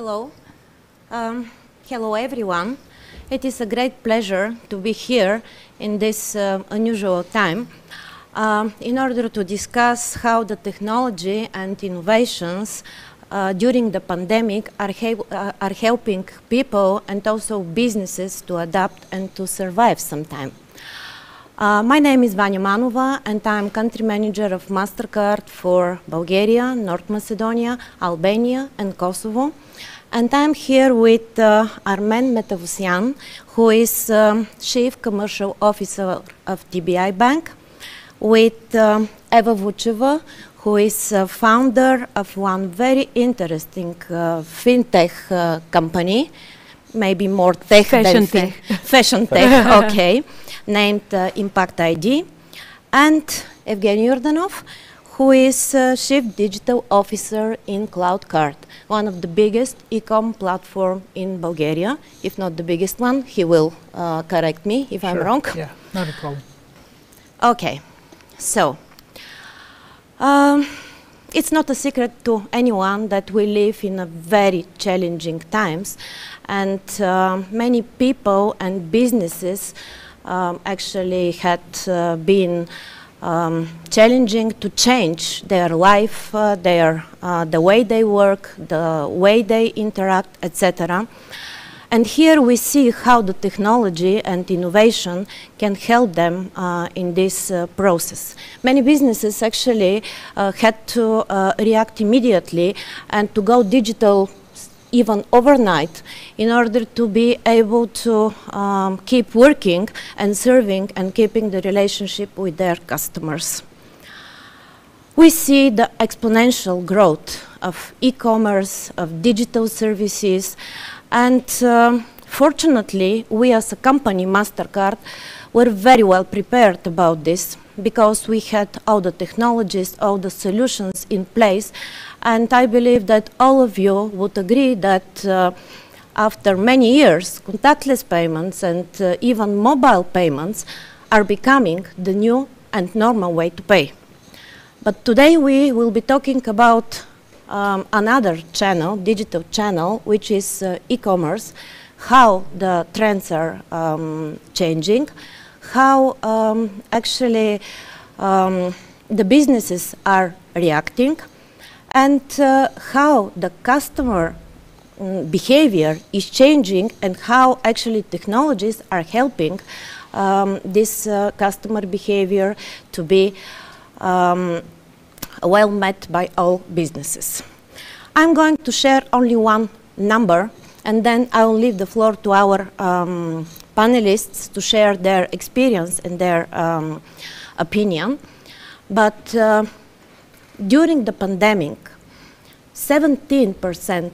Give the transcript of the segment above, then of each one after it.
Hello. Um, hello, everyone. It is a great pleasure to be here in this uh, unusual time um, in order to discuss how the technology and innovations uh, during the pandemic are, uh, are helping people and also businesses to adapt and to survive sometime. Uh, my name is Vanya Manova and I'm country manager of MasterCard for Bulgaria, North Macedonia, Albania and Kosovo. And I'm here with uh, Armen Metavusyan, who is um, Chief Commercial Officer of TBI Bank, with um, Eva Vucheva, who is uh, founder of one very interesting uh, fintech uh, company, maybe more tech fashion than tech. fashion tech, okay, named uh, Impact ID, and Evgeny Yordanov, who is uh, Chief Digital Officer in CloudCart, one of the biggest e-com platform in Bulgaria, if not the biggest one. He will uh, correct me if I'm Sure. wrong. Yeah, not a problem. Okay, so um, it's not a secret to anyone that we live in a very challenging times, and uh, many people and businesses um, actually had uh, been um, challenging to change their life, uh, their uh, the way they work, the way they interact, etc. And here we see how the technology and innovation can help them uh, in this uh, process. Many businesses actually uh, had to uh, react immediately and to go digital even overnight in order to be able to um, keep working and serving and keeping the relationship with their customers. We see the exponential growth of e-commerce, of digital services, and um, fortunately, we as a company, MasterCard, were very well prepared about this because we had all the technologies, all the solutions in place, and I believe that all of you would agree that uh, after many years, contactless payments and uh, even mobile payments are becoming the new and normal way to pay. But today we will be talking about um, another channel, digital channel, which is uh, e-commerce, how the trends are um, changing, how um, actually um, the businesses are reacting, and uh, how the customer mm, behavior is changing and how actually technologies are helping um, this uh, customer behavior to be um, well met by all businesses. I'm going to share only one number and then I'll leave the floor to our um, panelists to share their experience and their um, opinion. But uh, during the pandemic, 17%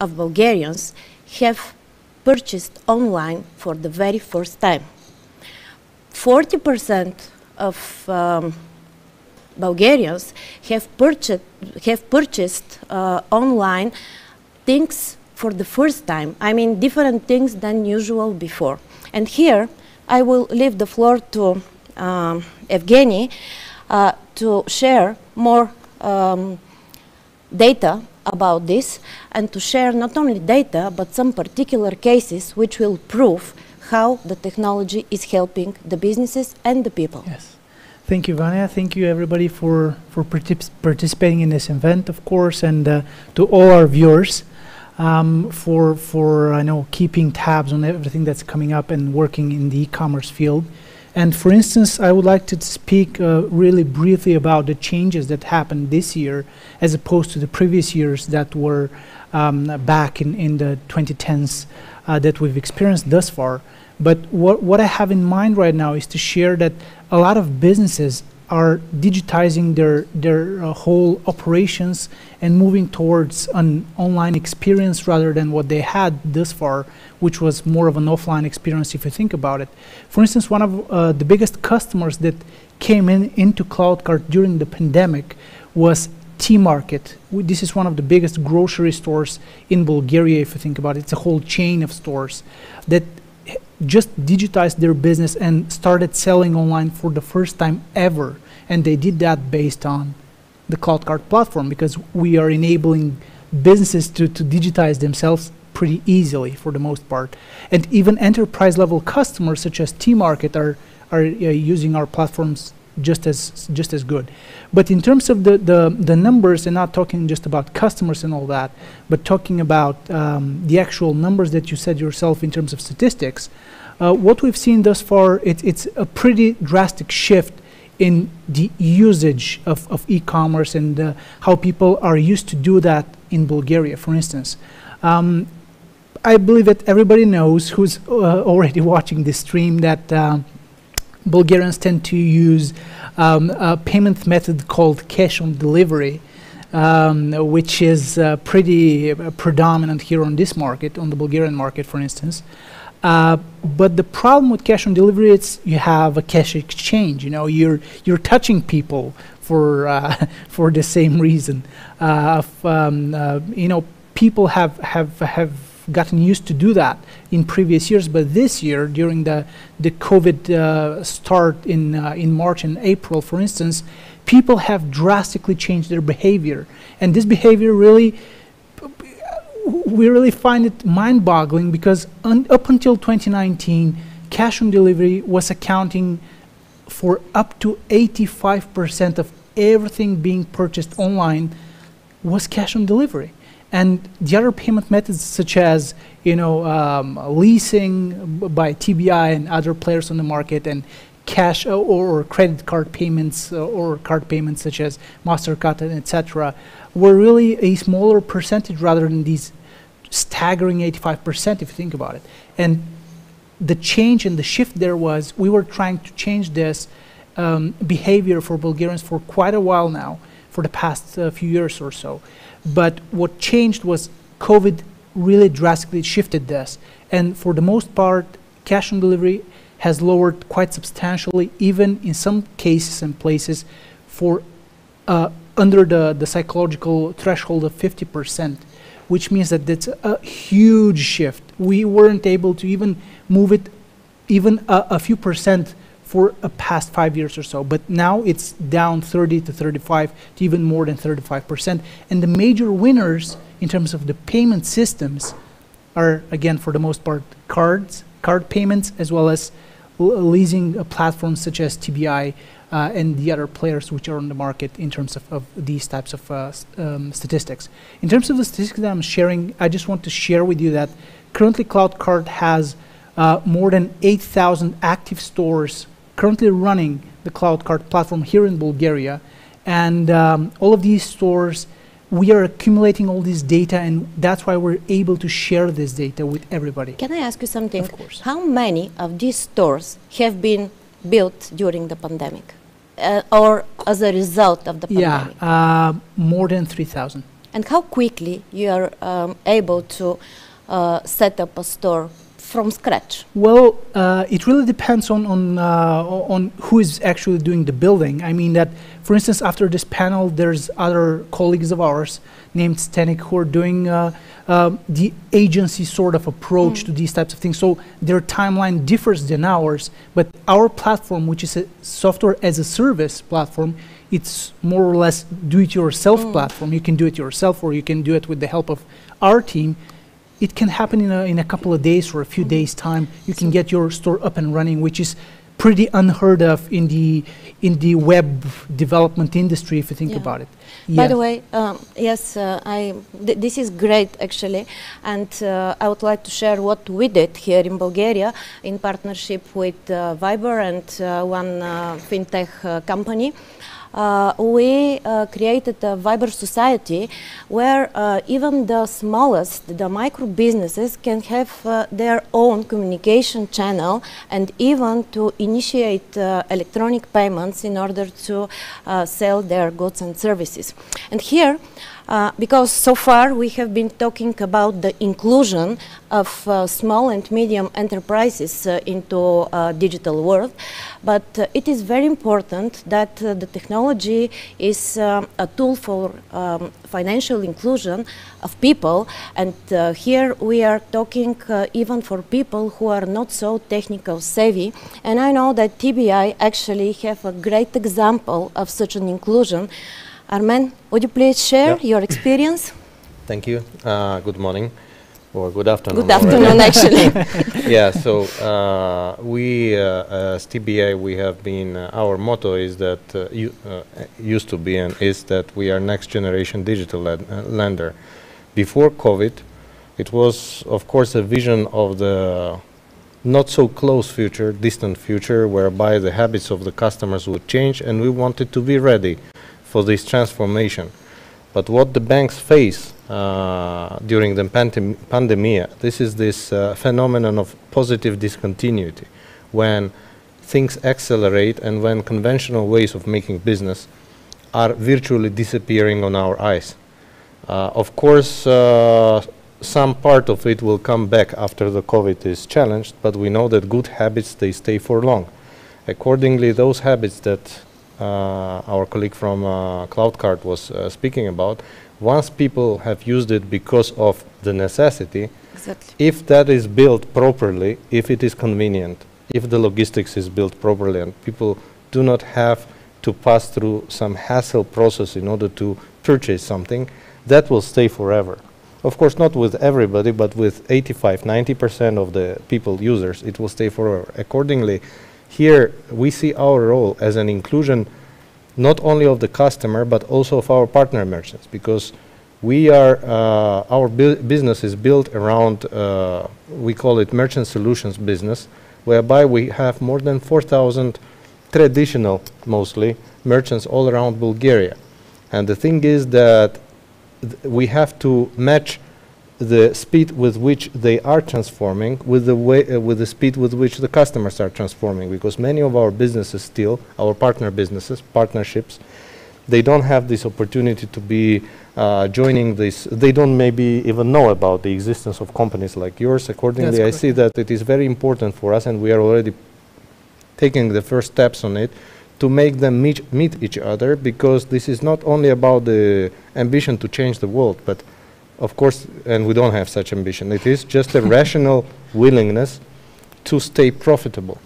of Bulgarians have purchased online for the very first time. 40% of um, Bulgarians have purchased, have purchased uh, online things for the first time. I mean, different things than usual before. And here, I will leave the floor to um, Evgeny uh, to share more um, data about this and to share not only data but some particular cases which will prove how the technology is helping the businesses and the people. Yes. Thank you, Vanya. Thank you, everybody, for, for partic- participating in this event, of course, and uh, to all our viewers um, for, for, I know, keeping tabs on everything that's coming up and working in the e-commerce field. And for instance, I would like to speak uh, really briefly about the changes that happened this year as opposed to the previous years that were um, back in, in the 2010s uh, that we've experienced thus far. But what, what I have in mind right now is to share that a lot of businesses are digitizing their, their uh, whole operations and moving towards an online experience rather than what they had thus far, which was more of an offline experience if you think about it. For instance, one of uh, the biggest customers that came in into CloudCart during the pandemic was T-Market. This is one of the biggest grocery stores in Bulgaria, if you think about it. It's a whole chain of stores that just digitized their business and started selling online for the first time ever. And they did that based on the CloudCart platform because we are enabling businesses to, to digitize themselves pretty easily for the most part. And even enterprise level customers such as T-Market are, are uh, using our platforms just as just as good. But in terms of the, the, the numbers, and not talking just about customers and all that, but talking about um, the actual numbers that you said yourself in terms of statistics, uh, what we've seen thus far, it, it's a pretty drastic shift in the usage of, of e-commerce and uh, how people are used to do that in Bulgaria, for instance. Um, I believe that everybody knows who's uh, already watching this stream that uh, Bulgarians tend to use um, a payment method called cash on delivery, um, which is uh, pretty uh, predominant here on this market, on the Bulgarian market, for instance. Uh, but the problem with cash on delivery is you have a cash exchange. You know, you're you're touching people for uh, for the same reason. Uh, um, uh, you know, people have have have gotten used to do that in previous years, but this year during the the COVID uh, start in in March and April, for instance, people have drastically changed their behavior, and this behavior really we really find it mind-boggling because up until 2019, cash on delivery was accounting for up to 85% of everything being purchased online was cash on delivery. And the other payment methods such as you know um, leasing by TBI and other players on the market and cash or, or credit card payments uh, or card payments such as Mastercard and etc were really a smaller percentage rather than these staggering 85% if you think about it. And the change and the shift there was we were trying to change this um, behavior for Bulgarians for quite a while now for the past uh, few years or so. But what changed was COVID really drastically shifted this. And for the most part, cash on delivery has lowered quite substantially, even in some cases and places, for uh, under the, the psychological threshold of 50%, which means that that's a huge shift. We weren't able to even move it even a, a few percent for a past five years or so. But now it's down 30 to 35 to even more than 35%. And the major winners in terms of the payment systems are, again, for the most part, cards, card payments, as well as leasing uh, platforms such as TBI uh, and the other players which are on the market in terms of, of these types of uh, um, statistics. In terms of the statistics that I'm sharing, I just want to share with you that currently CloudCart has uh, more than 8,000 active stores currently running the CloudCart platform here in Bulgaria. And um, all of these stores, we are accumulating all this data, and that's why we're able to share this data with everybody. Can I ask you something? Of course. How many of these stores have been built during the pandemic? Uh, or as a result of the pandemic? Yeah, uh, more than 3,000. And how quickly you are um, able to uh, set up a store from scratch? Well, uh, it really depends on on uh, on who is actually doing the building. I mean that, for instance, after this panel, there's other colleagues of ours named Stenik who are doing uh, uh the agency sort of approach mm. to these types of things. So their timeline differs than ours, but our platform, which is a software as a service platform, it's more or less do-it-yourself mm. platform. You can do it yourself, or you can do it with the help of our team it can happen in a, in a couple of days or a few days time. You can get your store up and running, which is pretty unheard of in the in the web development industry if you think yeah. about it. Yeah. By the way, um, yes, uh, I th this is great actually, and uh, I would like to share what we did here in Bulgaria in partnership with uh, Viber and uh, one uh, fintech uh, company we uh, created a Viber society where uh, even the smallest, the micro businesses can have uh, their own communication channel and even to initiate uh, electronic payments in order to uh, sell their goods and services. And here, uh, because so far we have been talking about the inclusion of uh, small and medium enterprises uh, into uh, digital world, but uh, it is very important that uh, the technology is a tool for um, financial inclusion of people, and here we are talking even for people who are not so technical savvy, and I know that TBI actually have a great example of such an inclusion Armen, would you please share your experience? Thank you. Uh, good morning or good afternoon. Good afternoon, actually. yeah, so uh, we, uh, as TBI, we have been, uh, our motto is that, uh, you, uh, used to be and is that we are next generation digital lender. Before COVID, it was, of course, a vision of the not so close future, distant future, whereby the habits of the customers would change, and we wanted to be ready for this transformation. But what the banks face uh, during the pandem pandemia, this is this uh, phenomenon of positive discontinuity, when things accelerate and when conventional ways of making business are virtually disappearing on our eyes. Uh, of course, uh, some part of it will come back after the COVID is challenged, but we know that good habits, they stay for long. Accordingly, those habits that our colleague from uh, CloudCart was uh, speaking about, once people have used it because of the necessity, exactly. if that is built properly, if it is convenient, if the logistics is built properly and people do not have to pass through some hassle process in order to purchase something, that will stay forever. Of course, not with everybody, but with 85, 90% of the people, users, it will stay forever. Accordingly, here we see our role as an inclusion not only of the customer, but also of our partner merchants, because we are, uh, our bu business is built around, uh, we call it merchant solutions business, whereby we have more than 4,000 traditional, mostly, merchants all around Bulgaria. And the thing is that we have to match the speed with which they are transforming with the way uh, with the speed with which the customers are transforming because many of our businesses still our partner businesses partnerships they don't have this opportunity to be uh, joining this they don't maybe even know about the existence of companies like yours accordingly That's i correct. see that it is very important for us and we are already taking the first steps on it to make them meet, meet each other because this is not only about the ambition to change the world, but of course, and we don't have such ambition, it is just a rational willingness to stay profitable.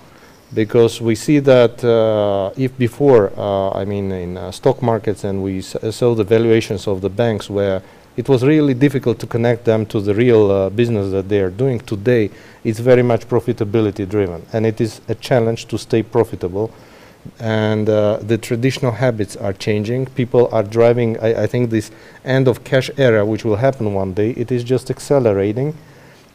Because we see that uh, if before, uh, I mean, in uh, stock markets, and we saw the valuations of the banks where it was really difficult to connect them to the real uh, business that they are doing today, it's very much profitability driven. And it is a challenge to stay profitable and uh, the traditional habits are changing. People are driving. I, I think this end of cash era, which will happen one day, it is just accelerating,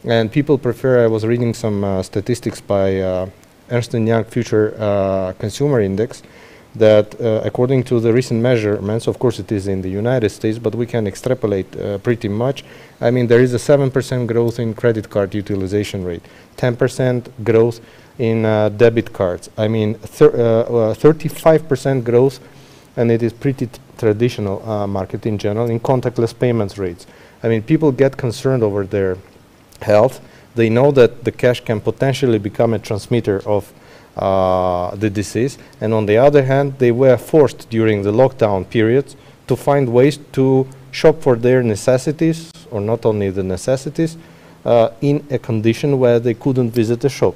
and people prefer. I was reading some uh, statistics by uh, Ernst Young Future uh, Consumer Index. That uh, according to the recent measurements, of course it is in the United States, but we can extrapolate uh, pretty much. I mean, there is a 7% growth in credit card utilization rate, 10% growth in uh, debit cards. I mean, thir- uh, uh, 35% growth, and it is pretty traditional uh, market in general, in contactless payments rates. I mean, people get concerned over their health. They know that the cash can potentially become a transmitter of the disease. And on the other hand, they were forced during the lockdown periods to find ways to shop for their necessities, or not only the necessities, uh, in a condition where they couldn't visit a shop.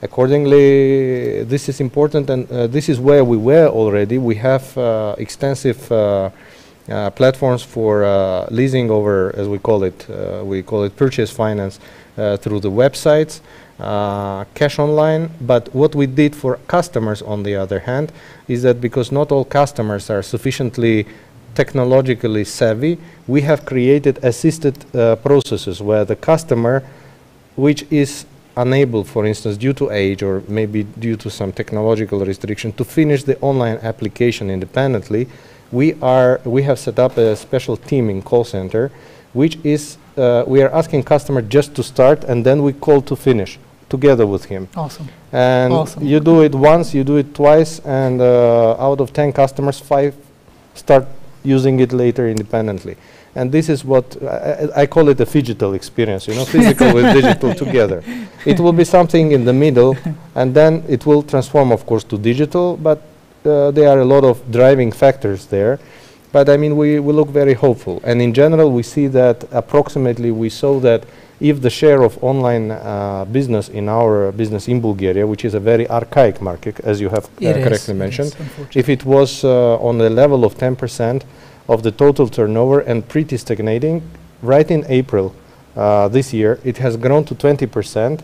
Accordingly, this is important, and uh, this is where we were already. We have uh, extensive uh, uh, platforms for uh, leasing over, as we call it, uh, we call it purchase finance through the websites, cash online. But what we did for customers, on the other hand, is that because not all customers are sufficiently technologically savvy, we have created assisted processes where the customer, which is unable, for instance, due to age or maybe due to some technological restriction, to finish the online application independently, we are we have set up a special team in call center, which is uh, we are asking customer just to start and then we call to finish together with him. Awesome. And Awesome. you do it once, you do it twice, and uh, out of 10 customers, five start using it later independently. And this is what I, I call it a digital experience, you know, physical with digital together. It will be something in the middle, and then it will transform, of course, to digital, but uh, there are a lot of driving factors there. But I mean, we, we look very hopeful. And in general, we see that approximately we saw that if the share of online uh, business in our business in Bulgaria, which is a very archaic market, as you have uh, correctly mentioned, if it was uh, on the level of 10% of the total turnover and pretty stagnating, right in April uh, this year, it has grown to 20%.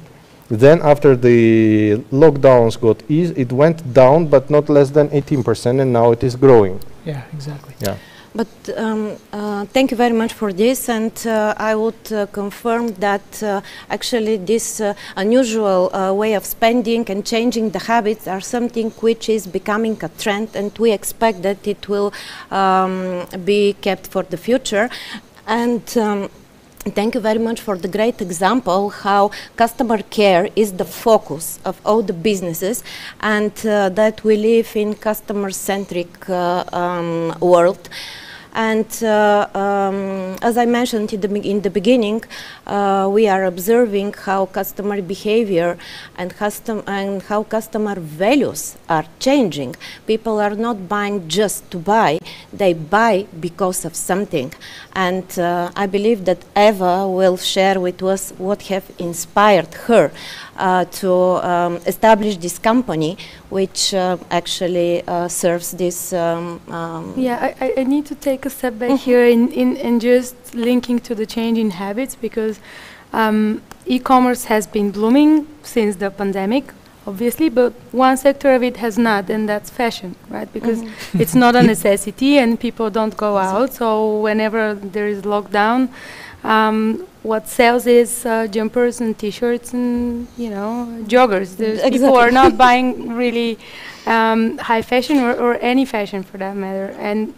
Then after the lockdowns got eased, it went down, but not less than 18%, and now it is growing. Yeah, exactly. Yeah. But um, uh, thank you very much for this, and uh, I would uh, confirm that uh, actually this uh, unusual uh, way of spending and changing the habits are something which is becoming a trend, and we expect that it will um, be kept for the future. And um, Thank you very much for the great example how customer care is the focus of all the businesses and uh, that we live in customer-centric uh, um, world. And uh, um, as I mentioned in the, in the beginning, uh, we are observing how customer behavior and, custom and how customer values are changing. People are not buying just to buy, they buy because of something. And uh, I believe that Eva will share with us what have inspired her to um, establish this company, which uh, actually uh, serves this. Um, um, Yeah, I, I- need to take a step back here in, in, in just linking to the change in habits because um, e-commerce has been blooming since the pandemic, obviously, but one sector of it has not, and that's fashion, right? Because it's not a necessity and people don't go out, so whenever there is lockdown, um, what sells is uh, jumpers and t-shirts and you know joggers. There's People are not buying really um, high fashion or, or any fashion for that matter. And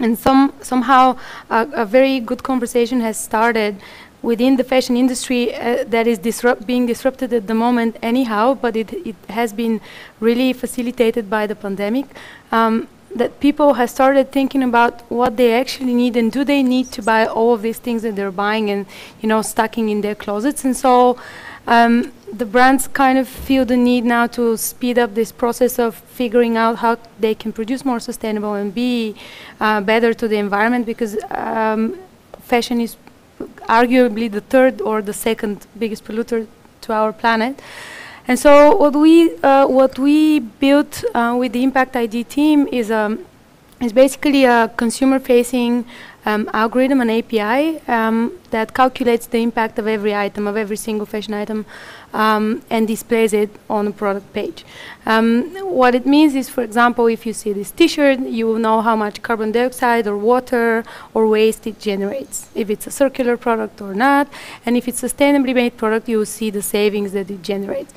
and some somehow a, a very good conversation has started within the fashion industry uh, that is disrupt being disrupted at the moment anyhow, but it it has been really facilitated by the pandemic. Um, that people have started thinking about what they actually need and do they need to buy all of these things that they're buying and you know stocking in their closets and so um, the brands kind of feel the need now to speed up this process of figuring out how they can produce more sustainable and be uh, better to the environment because um, fashion is arguably the third or the second biggest polluter to our planet. And so what we uh, what we built uh, with the Impact ID team is um, is basically a consumer-facing um, algorithm, an API um, that calculates the impact of every item, of every single fashion item, um, and displays it on a product page. Um, what it means is, for example, if you see this T-shirt, you will know how much carbon dioxide or water or waste it generates. If it's a circular product or not, and if it's a sustainably made product, you will see the savings that it generates.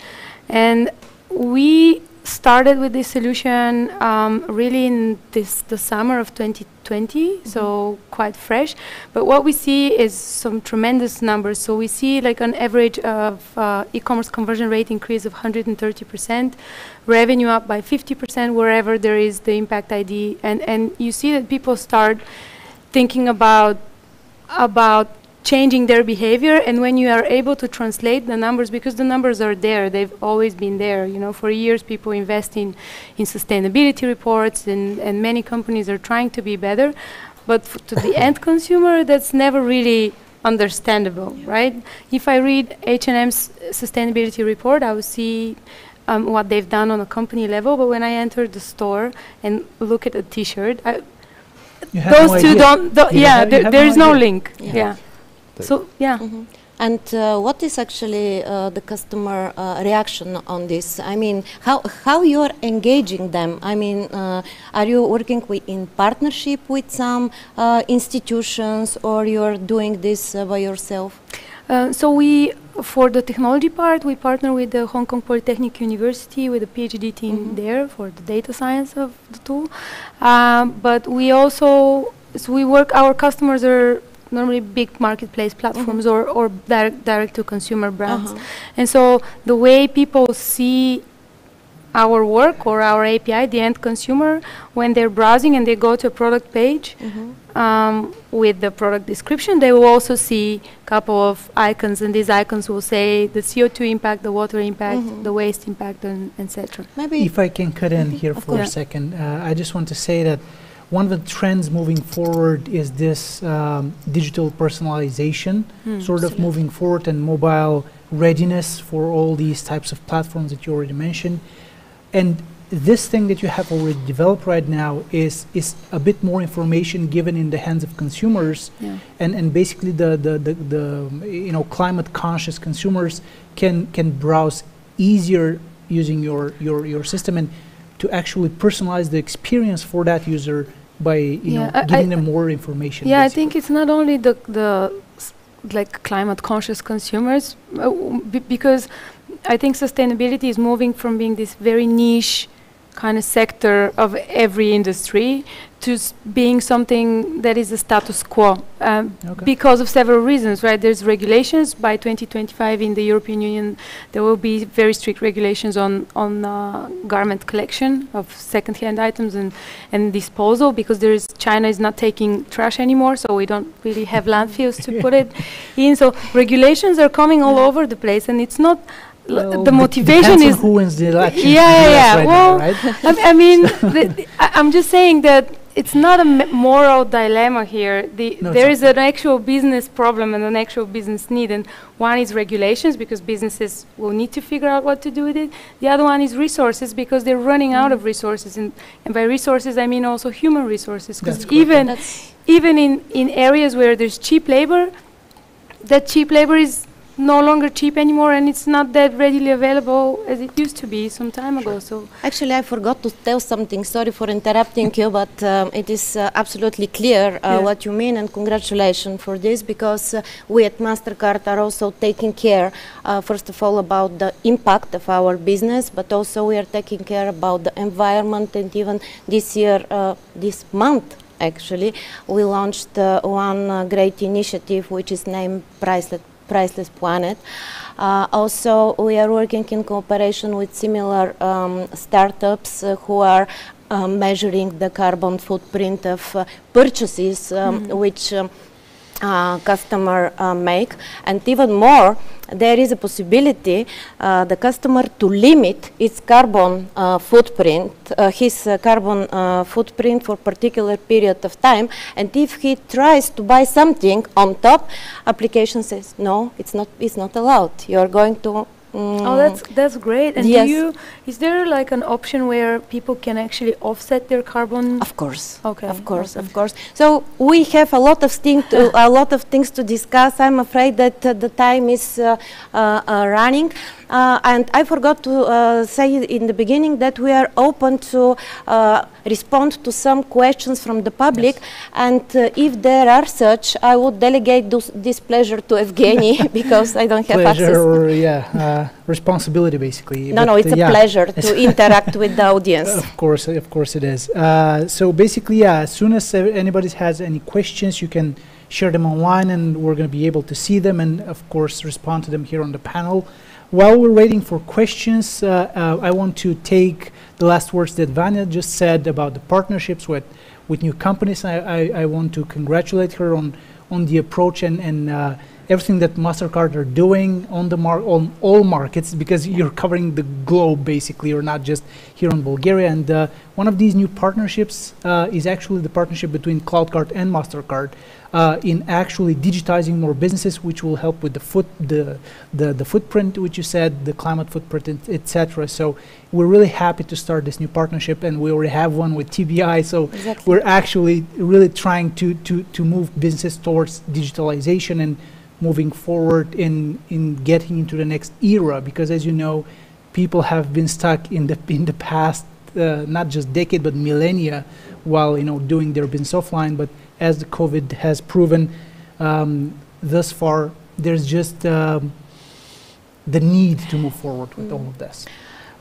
And we started with this solution um, really in this the summer of 2020, so quite fresh. But what we see is some tremendous numbers. So we see like an average of uh, e-commerce conversion rate increase of 130%, revenue up by 50% wherever there is the impact ID, and and you see that people start thinking about about changing their behavior and when you are able to translate the numbers because the numbers are there they've always been there. You know for years people invest in in sustainability reports and and many companies are trying to be better. But f- to the end consumer that's never really understandable right? If i read h&m's sustainability report i will see um, what they've done on a company level. But when i enter the store and look at a t-shirt I, those no two idea. don't, don't yeah there, there no is no link. Yeah. yeah, so yeah Mhm. And uh, what is actually uh, the customer uh, reaction on this? I mean, how how you are engaging them? I mean, uh, are you working with, in partnership with some uh, institutions, or you are doing this uh, by yourself? Uh, so we, for the technology part, we partner with the Hong Kong Polytechnic University with a PhD team Mhm. there for the data science of the tool. Um, but we also, so we work. Our customers are normally big marketplace platforms or or direct direct to consumer brands. Uh-huh. And so the way people see our work or our API, the end consumer, when they're browsing and they go to a product page, Mhm. um, with the product description, they will also see a couple of icons, and these icons will say the CO2 impact, the water impact, Mhm. the waste impact, and etc. Maybe. If I can cut in here Of for a second, uh, I just want to say that one of the trends moving forward is this um, digital personalization, Hmm. sort of moving forward, and mobile readiness for all these types of platforms that you already mentioned. And this thing that you have already developed right now is is a bit more information given in the hands of consumers Yeah. and and basically the the, the, the you know climate conscious consumers can can browse easier using your your your system and to actually personalize the experience for that user by you Yeah, know I- giving I- them more information Yeah, I think it's not only the the like climate conscious consumers uh, because I think sustainability is moving from being this very niche kind of sector of every industry to s- being something that is a status quo um, Okay. because of several reasons, right? There's regulations by 2025 in the European Union. There will be very strict regulations on on uh, garment collection of second-hand items and and disposal because there is China is not taking trash anymore, so we don't really have landfills to put it in. So regulations are coming all over the place, and it's not. L- Well, the motivation depends on is who wins the election Yeah, yeah, yeah. right Well, now, right? I, I mean, the, the- I, I'm just saying that it's not a m- moral dilemma here. The, No, it's there not. an actual business problem and an actual business need, and one is regulations because businesses will need to figure out what to do with it. The other one is resources because they're running out of mm. resources, and, and by resources I mean also human resources. Because even That's even in, in areas where there's cheap labor, that cheap labor is no longer cheap anymore, and it's not that readily available as it used to be some time ago. So. Actually, I forgot to tell something. Sorry for interrupting you, but um, it is uh, absolutely clear uh, Yeah. what you mean, and congratulations for this because uh, we at Mastercard are also taking care, uh, first of all, about the impact of our business, but also we are taking care about the environment, and even this year, uh, this month. Actually, we launched uh, one uh, great initiative which is named Priceless, Priceless Planet. Uh, also, we are working in cooperation with similar um, startups uh, who are uh, measuring the carbon footprint of uh, purchases um, which um, uh, customer uh, make. And even more there is a possibility uh, the customer to limit its carbon uh, footprint uh, his uh, carbon footprint for particular period of time. And if he tries to buy something on top application says no it's not it's not allowed. You're going to mm, Oh, that's that's great. And Yes. do you is there like an option where people can actually offset their carbon? Of course. Okay, Of course, okay. of course. So we have a lot of thing to, a lot of things to discuss. I'm afraid that uh, the time is uh, uh, uh, running, uh, and I forgot to uh, say in the beginning that we are open to uh, respond to some questions from the public, and uh, if there are such, I would delegate those, this pleasure to Evgeny because I don't have pleasure access. or yeah uh, responsibility basically No, no, it's uh, a yeah. pleasure to interact with the audience. Of course, of course it is. Uh, so basically, yeah, as soon as anybody has any questions, you can share them online and we're going to be able to see them and, of course, respond to them here on the panel. While we're waiting for questions, uh, uh, I want to take the last words that Vanya just said about the partnerships with, with new companies. I, I, I want to congratulate her on, on the approach and, and uh, everything that Mastercard are doing on the mar- on all markets because you're covering the globe basically, you're not just here in Bulgaria. And uh, one of these new partnerships uh, is actually the partnership between CloudCart and Mastercard uh, in actually digitizing more businesses, which will help with the foot the the, the footprint, which you said, the climate footprint, etc. So we're really happy to start this new partnership, and we already have one with TBI. So Exactly. we're actually really trying to, to, to move businesses towards digitalization and moving forward in, in getting into the next era because as you know people have been stuck in the in the past uh, not just decade but millennia while you know doing their business offline but as the covid has proven um, thus far there's just um, the need to move forward with all of this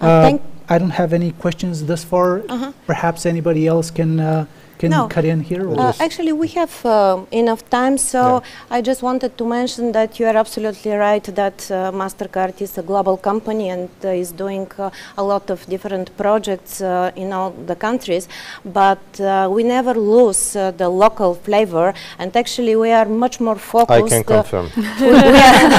Uh, uh, thank- I don't have any questions thus far. Uh-huh. Perhaps anybody else can uh, can No. cut in here. Or Uh, actually, we have uh, enough time, so Yeah. I just wanted to mention that you are absolutely right that uh, Mastercard is a global company and uh, is doing uh, a lot of different projects uh, in all the countries, but uh, we never lose uh, the local flavor, and actually we are much more focused. I can confirm.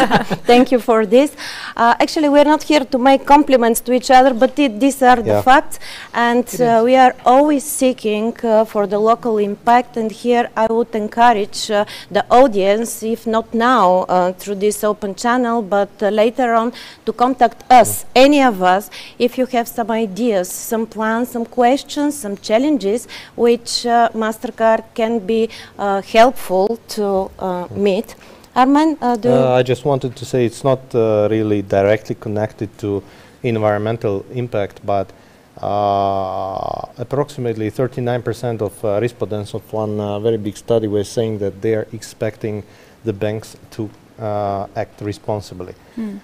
Thank you for this. Uh, actually, we are not here to make compliments to each other, but it, these are the facts, and uh, we are always seeking uh, for the local impact. And here I would encourage uh, the audience, if not now uh, through this open channel, but uh, later on to contact us, any of us, if you have some ideas, some plans, some questions, some challenges, which MasterCard can be helpful to meet. Arman, uh, Uh, I just wanted to say it's not uh, really directly connected to environmental impact, but uh, approximately 39% of uh, respondents of one uh, very big study were saying that they are expecting the banks to uh, act responsibly.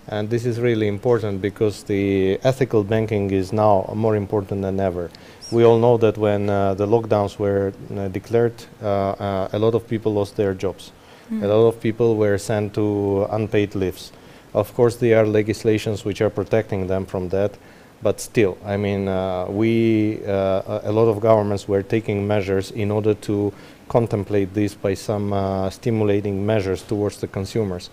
And this is really important because the ethical banking is now more important than ever. We all know that when uh, the lockdowns were uh, declared, uh, uh, a lot of people lost their jobs. A lot of people were sent to unpaid leaves. Of course, there are legislations which are protecting them from that, but still, I mean, uh, we, uh, a lot of governments were taking measures in order to contemplate this by some uh, stimulating measures towards the consumers.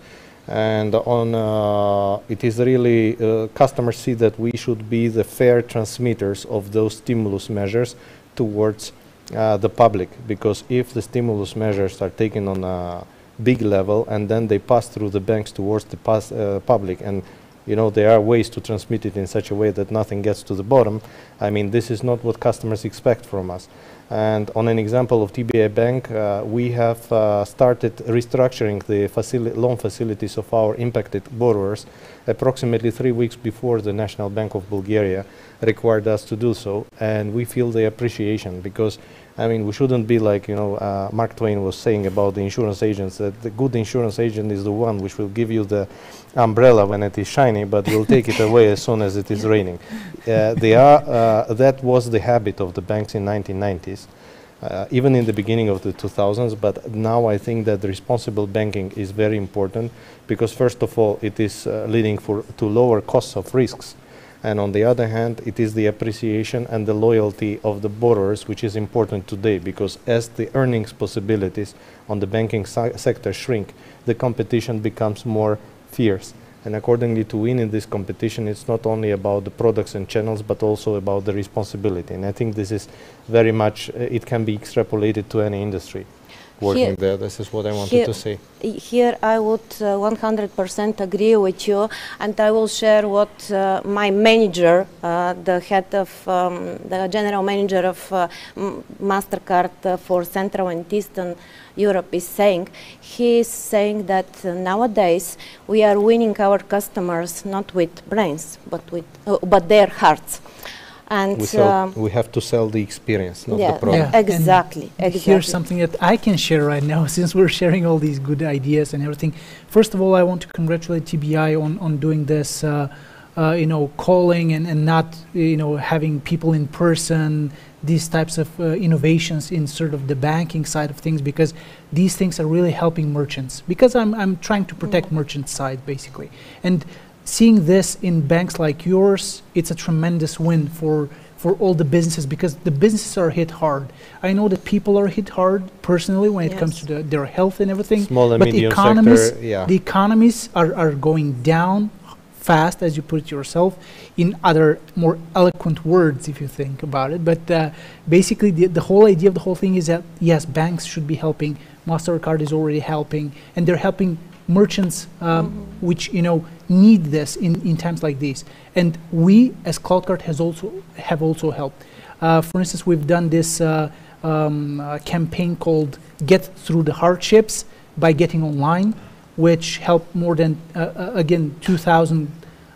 And on, uh, it is really, uh, customers see that we should be the fair transmitters of those stimulus measures towards the public, because if the stimulus measures are taken on a big level and then they pass through the banks towards the uh, public, and you know there are ways to transmit it in such a way that nothing gets to the bottom. I mean, this is not what customers expect from us. And on an example of TBI Bank, uh, we have uh, started restructuring the facili- loan facilities of our impacted borrowers approximately three weeks before the National Bank of Bulgaria required us to do so. And we feel the appreciation because, I mean, we shouldn't be like, you know, uh, Mark Twain was saying about the insurance agents, that the good insurance agent is the one which will give you the umbrella when it is shiny, but will take it away as soon as it is raining. Uh, they are, uh, that was the habit of the banks in 1990s. Uh, even in the beginning of the 2000s, but now I think that responsible banking is very important because first of all, it is uh, leading for, to lower costs of risks. And on the other hand, it is the appreciation and the loyalty of the borrowers, which is important today because as the earnings possibilities on the banking sector shrink, the competition becomes more fierce. And accordingly, to win in this competition, it's not only about the products and channels, but also about the responsibility. And I think this is very much, uh, it can be extrapolated to any industry working Here- there. This is what I wanted here- to say. Here I would uh, 100% agree with you, and I will share what uh, my manager, uh, the head of, um, the general manager of uh, MasterCard uh, for Central and Eastern Europe is saying. He is saying that uh, nowadays we are winning our customers not with brains, but with, uh, but their hearts. And We, sell, um, we have to sell the experience, not yeah, the product. Yeah, and exactly, exactly. Here's something that I can share right now, since we're sharing all these good ideas and everything. First of all, I want to congratulate TBI on, on doing this, uh, uh, you know, calling and, and not, you know, having people in person, these types of uh, innovations in sort of the banking side of things, because these things are really helping merchants. Because I'm, I'm trying to protect merchant side, basically. And seeing this in banks like yours, it's a tremendous win for for all the businesses because the businesses are hit hard. I know that people are hit hard personally when it comes to the, their health and everything. Small and but medium economies, sector, yeah. the economies are, are going down fast, as you put it yourself, in other more eloquent words, if you think about it. But uh, basically, the, the whole idea of the whole thing is that yes, banks should be helping. Mastercard is already helping, and they're helping merchants, um, which you know need this in, in times like these. And we, as CloudCart, has also have also helped. Uh, for instance, we've done this uh, um, uh, campaign called "Get Through the Hardships" by getting online, which helped more than uh, uh, again 2,000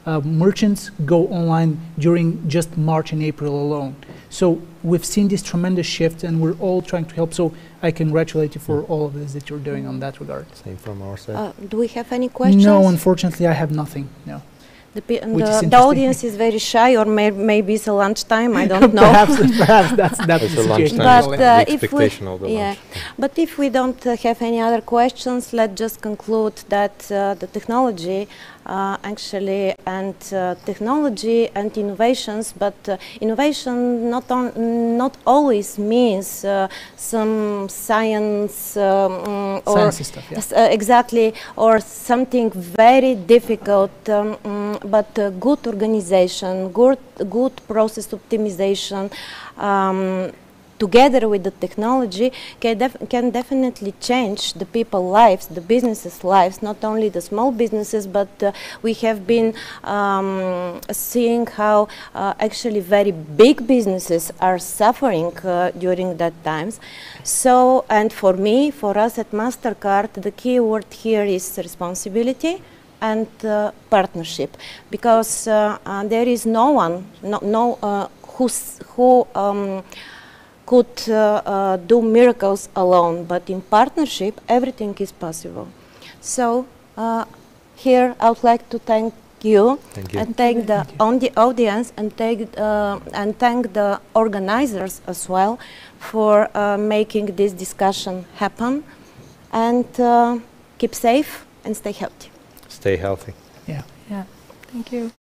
uh, merchants go online during just March and April alone. So we've seen this tremendous shift, and we're all trying to help. So I congratulate you for all of this that you're doing on that regard. Same from our side. Uh, do we have any questions? No, unfortunately, I have nothing. No. The, pe- and is the, the audience is very shy, or may- maybe it's a lunchtime. I don't know. perhaps, perhaps that's that's It's the a situation. lunchtime. But, the uh, if we- expectation of the yeah. lunch. But if we don't uh, have any other questions, let's just conclude that uh, the technology uh, actually and uh, technology and innovations, but uh, innovation not on, not always means uh, some science um, or stuff, yeah. Uh, exactly, or something very difficult, um, mm, but uh, good organization, good, good process optimization, um, together with the technology can, def- can definitely change the people lives the businesses lives not only the small businesses but uh, we have been um, seeing how uh, actually very big businesses are suffering uh, during that times. So and for me for us at mastercard the key word here is responsibility and uh, partnership. Because uh, uh, there is no one no, no who um, could uh, uh, do miracles alone, but in partnership, everything is possible. So uh, here, I would like to thank you, Thank you. and thank the on the audience and thank uh, and thank the organizers as well for uh, making this discussion happen. And uh, keep safe and stay healthy. Stay healthy. Yeah. Yeah. Thank you.